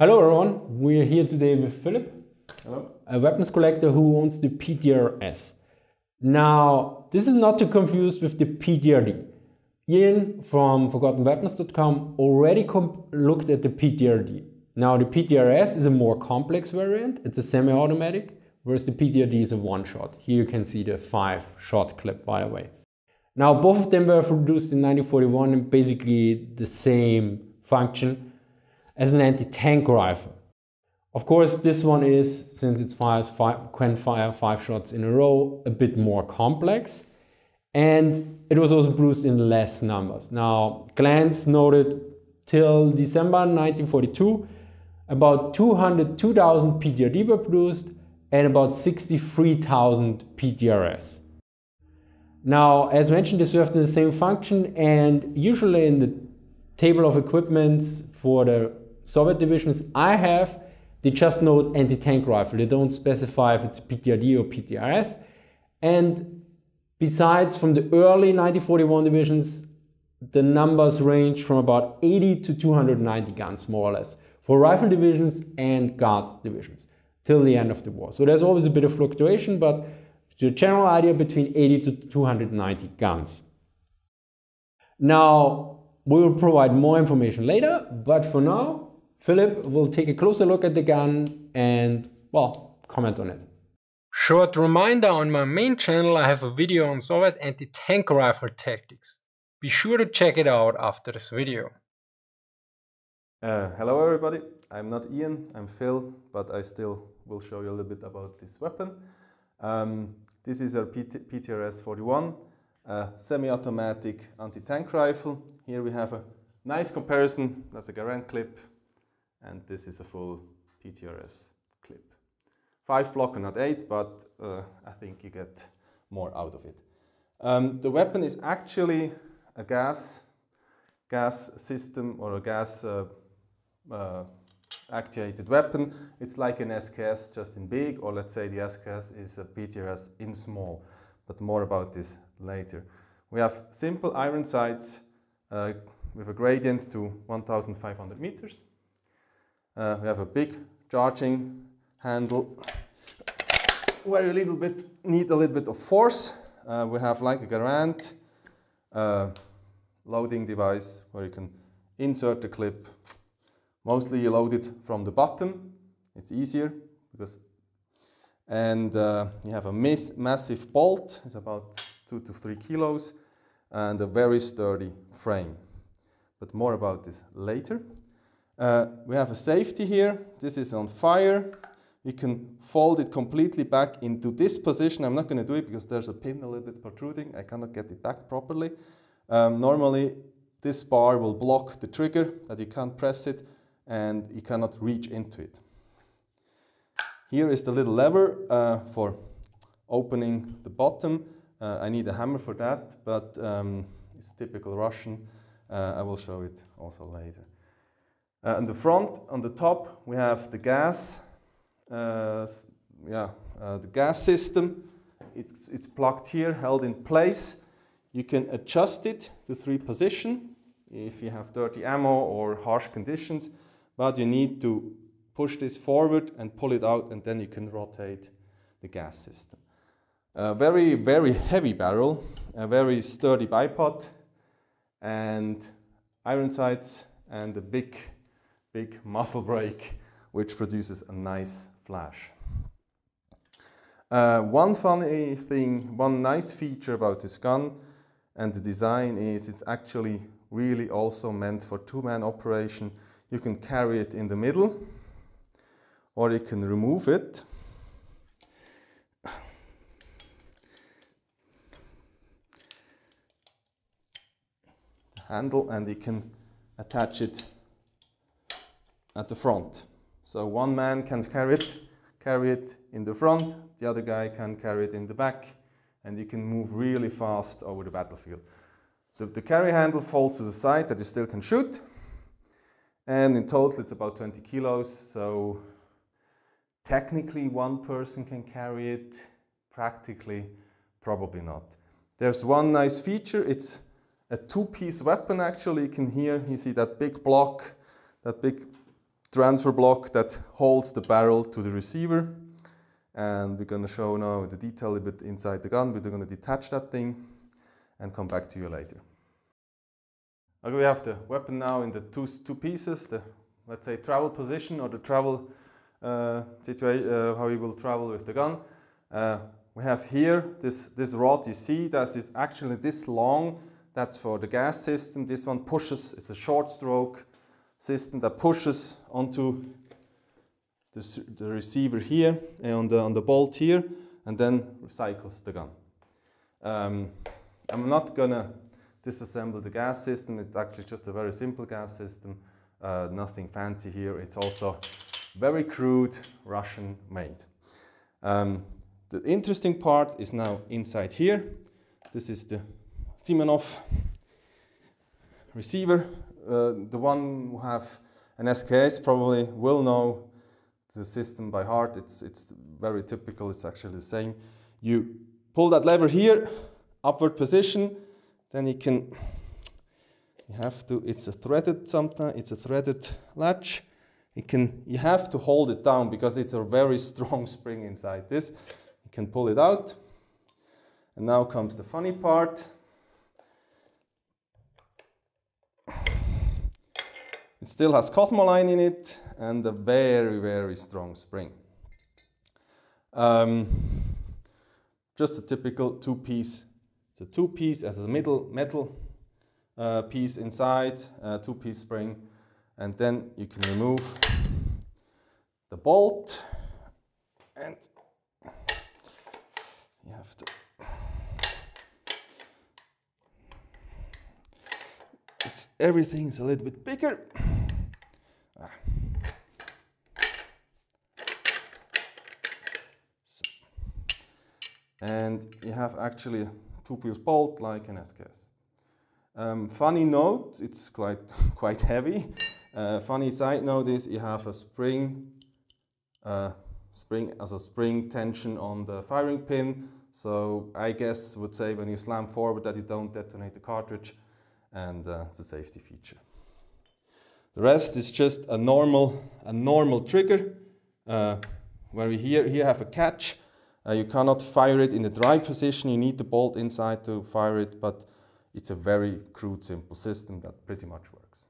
Hello everyone, we're here today with Philip, Hello. a weapons collector who owns the PTRS. Now, this is not to confuse with the PTRD. Ian from ForgottenWeapons.com already looked at the PTRD. Now, the PTRS is a more complex variant, it's a semi-automatic, whereas the PTRD is a one-shot. Here you can see the five-shot clip, by the way. Now, both of them were produced in 1941 and basically the same function as an anti-tank rifle. Of course, this one is, since it fires five, can fire five shots in a row, a bit more complex. And it was also produced in less numbers. Now, Glantz noted till December 1942, about 202,000 PTRD were produced and about 63,000 PTRS. Now, as mentioned, they served in the same function and usually in the table of equipments for the Soviet divisions I have, they just note anti-tank rifle. They don't specify if it's PTRD or PTRS. And besides, from the early 1941 divisions, the numbers range from about 80 to 290 guns, more or less, for rifle divisions and guards divisions till the end of the war. So there's always a bit of fluctuation, but the general idea between 80 to 290 guns. Now, we will provide more information later, but for now, Philip will take a closer look at the gun and, well, comment on it. Short reminder on my main channel I have a video on Soviet anti-tank rifle tactics. Be sure to check it out after this video. Uh, hello everybody, I'm not Ian, I'm Phil, but I still will show you a little bit about this weapon. Um, this is our PT PTRS-41, a semi-automatic anti-tank rifle. Here we have a nice comparison, that's a Garand clip and this is a full PTRS clip. Five block and not eight, but uh, I think you get more out of it. Um, the weapon is actually a gas gas system or a gas uh, uh, actuated weapon. It's like an SKS just in big, or let's say the SKS is a PTRS in small, but more about this later. We have simple iron sights uh, with a gradient to 1500 meters. Uh, we have a big charging handle where you little bit need a little bit of force. Uh, we have like a Garand uh, loading device where you can insert the clip. Mostly you load it from the bottom. It's easier because and uh, you have a massive bolt. It's about two to three kilos and a very sturdy frame. But more about this later. Uh, we have a safety here. This is on fire. We can fold it completely back into this position. I'm not going to do it because there's a pin a little bit protruding. I cannot get it back properly. Um, normally, this bar will block the trigger that you can't press it and you cannot reach into it. Here is the little lever uh, for opening the bottom. Uh, I need a hammer for that, but um, it's typical Russian. Uh, I will show it also later. Uh, on the front, on the top, we have the gas, uh, yeah, uh, the gas system. It's, it's plugged here, held in place. You can adjust it to three position if you have dirty ammo or harsh conditions, but you need to push this forward and pull it out and then you can rotate the gas system. A very, very heavy barrel, a very sturdy bipod and iron sights and a big big muzzle brake, which produces a nice flash. Uh, one funny thing, one nice feature about this gun and the design is it's actually really also meant for two-man operation. You can carry it in the middle or you can remove it. Handle and you can attach it at the front. So one man can carry it, carry it in the front, the other guy can carry it in the back, and you can move really fast over the battlefield. The, the carry handle falls to the side that you still can shoot, and in total it's about 20 kilos, so technically one person can carry it, practically probably not. There's one nice feature, it's a two-piece weapon actually, you can hear, you see that big block, that big transfer block that holds the barrel to the receiver. And we're going to show now the detail a bit inside the gun. We're going to detach that thing and come back to you later. Okay, we have the weapon now in the two, two pieces, the let's say travel position or the travel uh, situation, uh, how you will travel with the gun. Uh, we have here this, this rod you see that is actually this long. That's for the gas system. This one pushes, it's a short stroke system that pushes onto the, the receiver here and on the, on the bolt here and then recycles the gun. Um, I'm not gonna disassemble the gas system. It's actually just a very simple gas system. Uh, nothing fancy here. It's also very crude Russian made. Um, the interesting part is now inside here. This is the Simonov receiver. Uh, the one who have an SKS probably will know the system by heart. It's, it's very typical, it's actually the same. You pull that lever here, upward position, then you can, you have to, it's a threaded sometimes, it's a threaded latch. You can, you have to hold it down because it's a very strong spring inside this. You can pull it out. And now comes the funny part. It still has Cosmoline in it and a very, very strong spring. Um, just a typical two-piece. It's a two-piece as a middle metal uh, piece inside, uh, two-piece spring, and then you can remove the bolt and you have to everything is a little bit bigger and you have actually two-piece bolt like an SKS. Um, funny note, it's quite, quite heavy. Uh, funny side note is you have a spring, uh, spring as a spring tension on the firing pin. So I guess would say when you slam forward that you don't detonate the cartridge and uh, safety feature. The rest is just a normal, a normal trigger uh, where we here, here have a catch uh, you cannot fire it in the dry position. You need the bolt inside to fire it, but it's a very crude, simple system that pretty much works.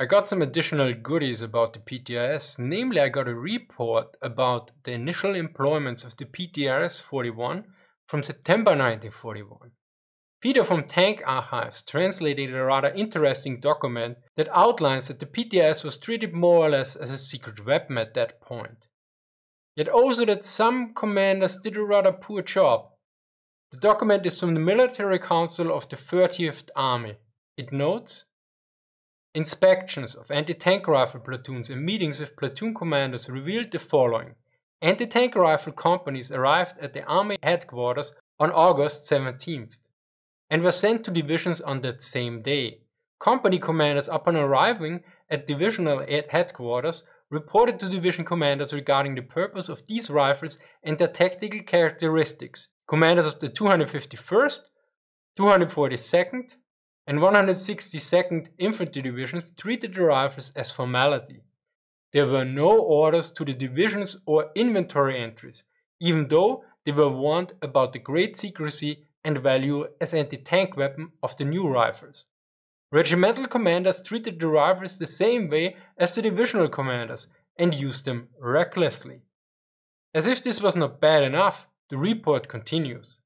I got some additional goodies about the PTRS. Namely, I got a report about the initial employments of the PTRS 41 from September 1941. Peter from Tank Archives translated a rather interesting document that outlines that the PTS was treated more or less as a secret weapon at that point yet also that some commanders did a rather poor job. The document is from the Military Council of the 30th Army. It notes Inspections of anti-tank rifle platoons and meetings with platoon commanders revealed the following. Anti-tank rifle companies arrived at the Army headquarters on August 17th and were sent to divisions on that same day. Company commanders upon arriving at divisional headquarters reported to division commanders regarding the purpose of these rifles and their tactical characteristics. Commanders of the 251st, 242nd, and 162nd Infantry Divisions treated the rifles as formality. There were no orders to the divisions or inventory entries, even though they were warned about the great secrecy and value as anti-tank weapon of the new rifles. Regimental commanders treated the rifles the same way as the divisional commanders and used them recklessly. As if this was not bad enough, the report continues.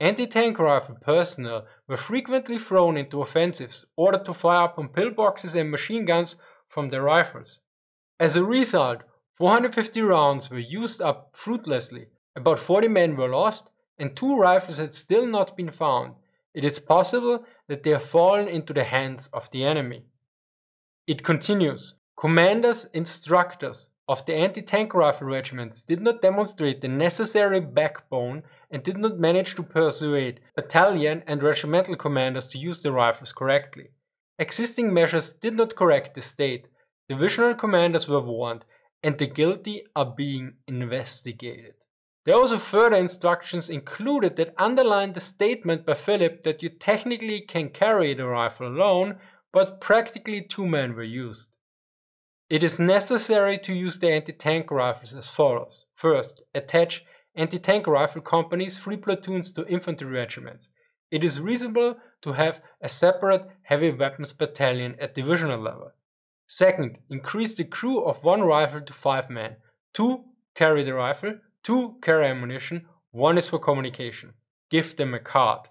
Anti-tank rifle personnel were frequently thrown into offensives ordered to fire upon pillboxes and machine guns from their rifles. As a result, 450 rounds were used up fruitlessly, about 40 men were lost, and two rifles had still not been found, it is possible that they have fallen into the hands of the enemy. It continues. Commanders, instructors of the anti-tank rifle regiments did not demonstrate the necessary backbone and did not manage to persuade battalion and regimental commanders to use the rifles correctly. Existing measures did not correct the state. Divisional commanders were warned, and the guilty are being investigated. There also further instructions included that underline the statement by Philip that you technically can carry the rifle alone, but practically two men were used. It is necessary to use the anti-tank rifles as follows. First, attach anti-tank rifle companies three platoons to infantry regiments. It is reasonable to have a separate heavy weapons battalion at divisional level. Second, increase the crew of one rifle to five men. Two carry the rifle, two carry ammunition, one is for communication. Give them a card.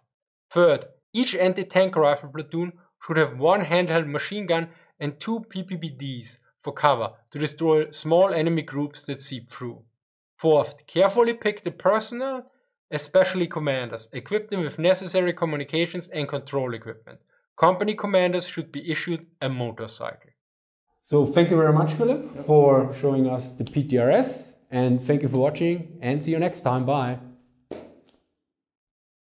Third, each anti-tank rifle platoon should have one handheld machine gun and two PPBDs for cover to destroy small enemy groups that seep through. Fourth, carefully pick the personnel, especially commanders. Equip them with necessary communications and control equipment. Company commanders should be issued a motorcycle. So thank you very much, Philip, for showing us the PTRS. And thank you for watching and see you next time. Bye.